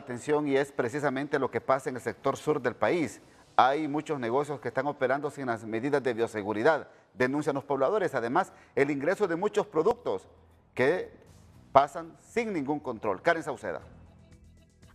atención y es precisamente lo que pasa en el sector sur del país. Hay muchos negocios que están operando sin las medidas de bioseguridad, denuncian los pobladores. Además, el ingreso de muchos productos que pasan sin ningún control. Karen Sauceda.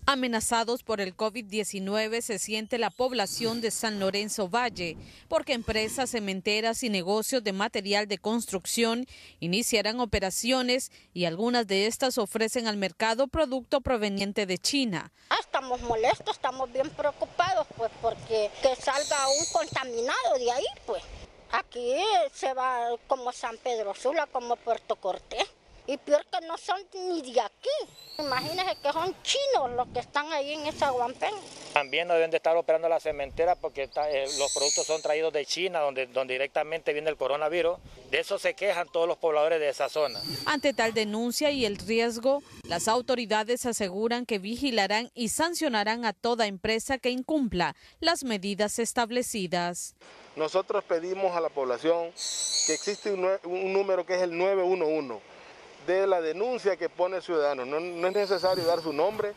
Amenazados por el COVID-19 se siente la población de San Lorenzo Valle, porque empresas cementeras y negocios de material de construcción iniciarán operaciones y algunas de estas ofrecen al mercado producto proveniente de China. Ah, estamos molestos, estamos bien preocupados, pues porque que salga un contaminado de ahí, pues. Aquí se va como San Pedro Sula, como Puerto Cortés. Y peor que no son ni de aquí. Imagínense que son chinos los que están ahí en esa Guampén. También no deben de estar operando la cementera porque eh, los productos son traídos de China, donde, donde directamente viene el coronavirus. De eso se quejan todos los pobladores de esa zona. Ante tal denuncia y el riesgo, las autoridades aseguran que vigilarán y sancionarán a toda empresa que incumpla las medidas establecidas. Nosotros pedimos a la población que existe un, un número que es el 911 de la denuncia que pone el ciudadano. No, es necesario dar su nombre,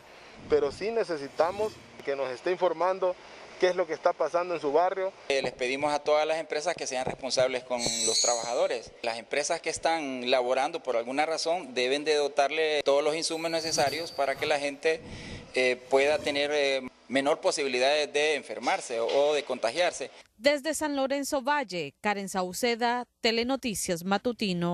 pero sí necesitamos que nos esté informando qué es lo que está pasando en su barrio. Eh, les pedimos a todas las empresas que sean responsables con los trabajadores. Las empresas que están laborando por alguna razón deben de dotarle todos los insumos necesarios para que la gente eh, pueda tener eh, menor posibilidad de enfermarse o de contagiarse. Desde San Lorenzo Valle, Karen Sauceda, Telenoticias Matutino.